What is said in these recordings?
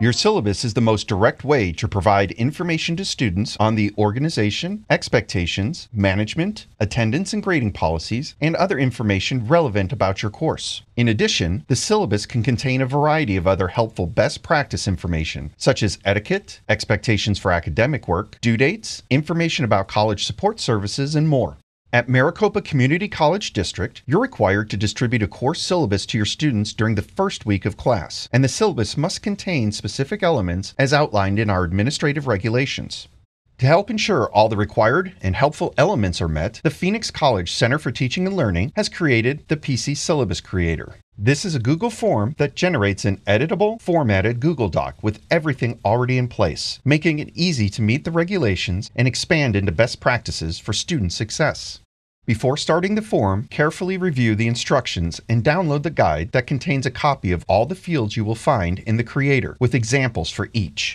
Your syllabus is the most direct way to provide information to students on the organization, expectations, management, attendance and grading policies, and other information relevant about your course. In addition, the syllabus can contain a variety of other helpful best practice information, such as etiquette, expectations for academic work, due dates, information about college support services, and more. At Maricopa Community College District, you're required to distribute a course syllabus to your students during the first week of class, and the syllabus must contain specific elements as outlined in our administrative regulations. To help ensure all the required and helpful elements are met, the Phoenix College Center for Teaching and Learning has created the PC Syllabus Creator. This is a Google form that generates an editable, formatted Google Doc with everything already in place, making it easy to meet the regulations and expand into best practices for student success. Before starting the form, carefully review the instructions and download the guide that contains a copy of all the fields you will find in the Creator with examples for each.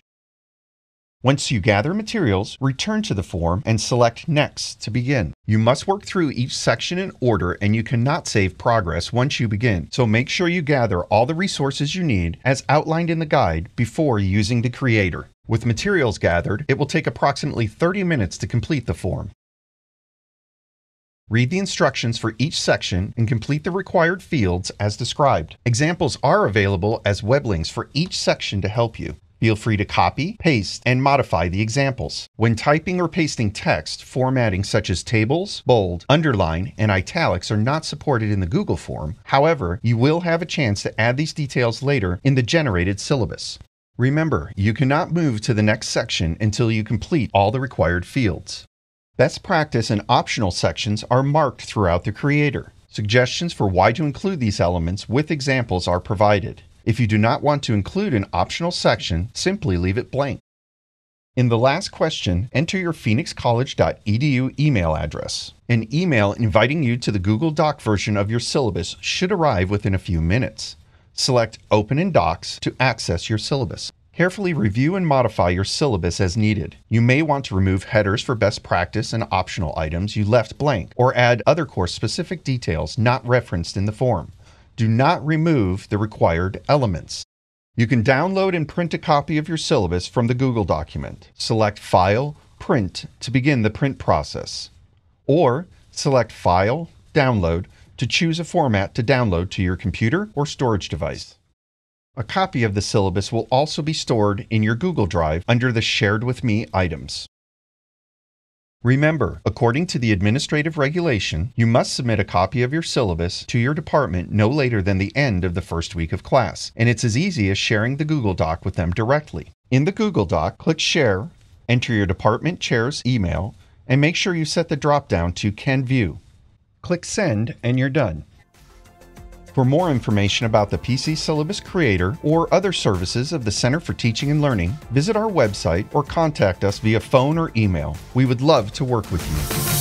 Once you gather materials, return to the form and select Next to begin. You must work through each section in order and you cannot save progress once you begin, so make sure you gather all the resources you need as outlined in the guide before using the Creator. With materials gathered, it will take approximately 30 minutes to complete the form. Read the instructions for each section and complete the required fields as described. Examples are available as web links for each section to help you. Feel free to copy, paste, and modify the examples. When typing or pasting text, formatting such as tables, bold, underline, and italics are not supported in the Google form. However, you will have a chance to add these details later in the generated syllabus. Remember, you cannot move to the next section until you complete all the required fields. Best practice and optional sections are marked throughout the Creator. Suggestions for why to include these elements with examples are provided. If you do not want to include an optional section, simply leave it blank. In the last question, enter your phoenixcollege.edu email address. An email inviting you to the Google Doc version of your syllabus should arrive within a few minutes. Select Open in Docs to access your syllabus. Carefully review and modify your syllabus as needed. You may want to remove headers for best practice and optional items you left blank, or add other course specific details not referenced in the form do not remove the required elements. You can download and print a copy of your syllabus from the Google document. Select File, Print to begin the print process. Or select File, Download to choose a format to download to your computer or storage device. A copy of the syllabus will also be stored in your Google Drive under the Shared with Me items. Remember, according to the administrative regulation, you must submit a copy of your syllabus to your department no later than the end of the first week of class, and it's as easy as sharing the Google Doc with them directly. In the Google Doc, click Share, enter your department chair's email, and make sure you set the drop down to Can View. Click Send, and you're done. For more information about the PC Syllabus Creator or other services of the Center for Teaching and Learning, visit our website or contact us via phone or email. We would love to work with you.